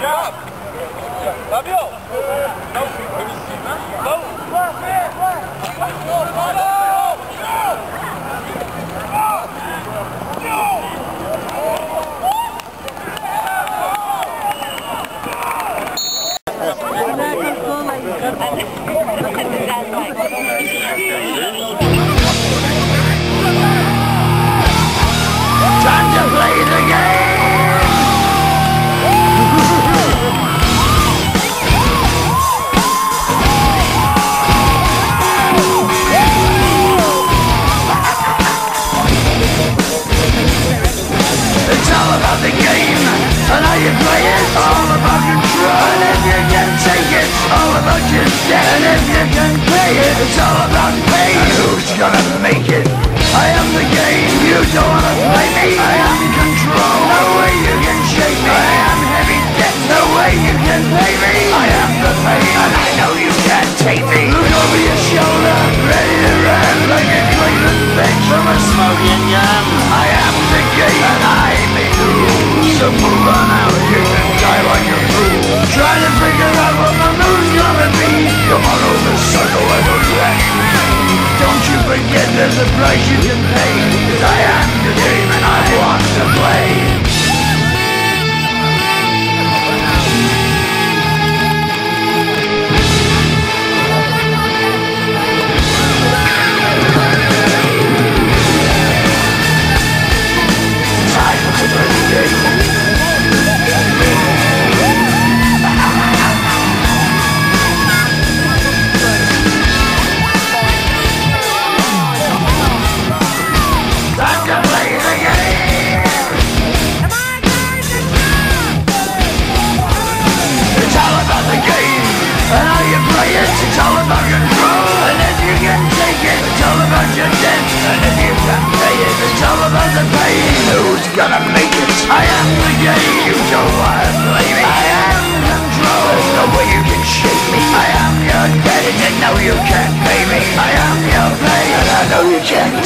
Já! Fabião! Não, me ensina. Vamos! Vai, vai, vai! And you play it. All about control. And if you can take it, it's all about your debt. And if you can play it, it's all about pain. And who's gonna make it? I am the game. You don't wanna play me. I am control. No way you can shake me. I am heavy debt. No way you can pay me. I am the pain, and I know you can't take me. Look over your shoulder, ready to run like a Cleveland bitch from a smoking gun. I am the game, and I the rules. So move on out, a you can pay. Cause I am the game, and I want to play. About your debt. And if you can pay it, it's all about the pain. Who's gonna make it? I am the game. You don't wanna play me. I am control. There's no way you can shake me. I am your debt, and know you can't pay me. I am your pain, and I know you can't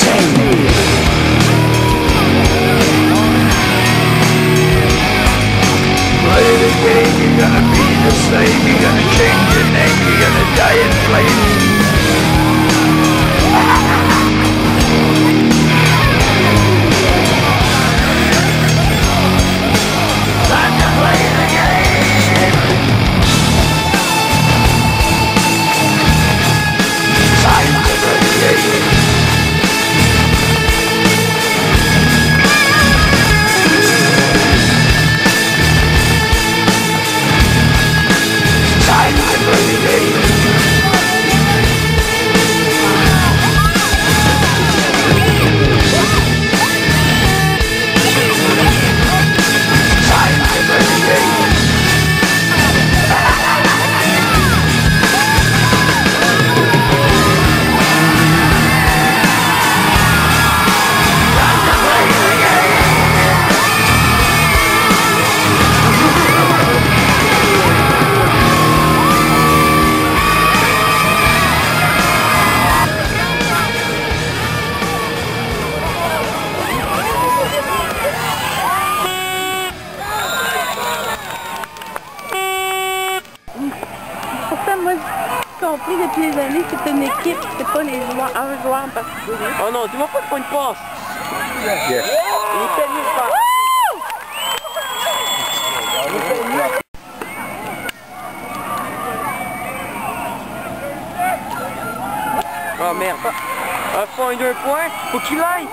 j'ai compris depuis les années que c'est une équipe, c'est pas les joueurs, un joueur en particulier. Oh non, dis-moi pas qu'il faut une passe. Il de Oh merde Ah, pas un deux points. Faut qu'il aille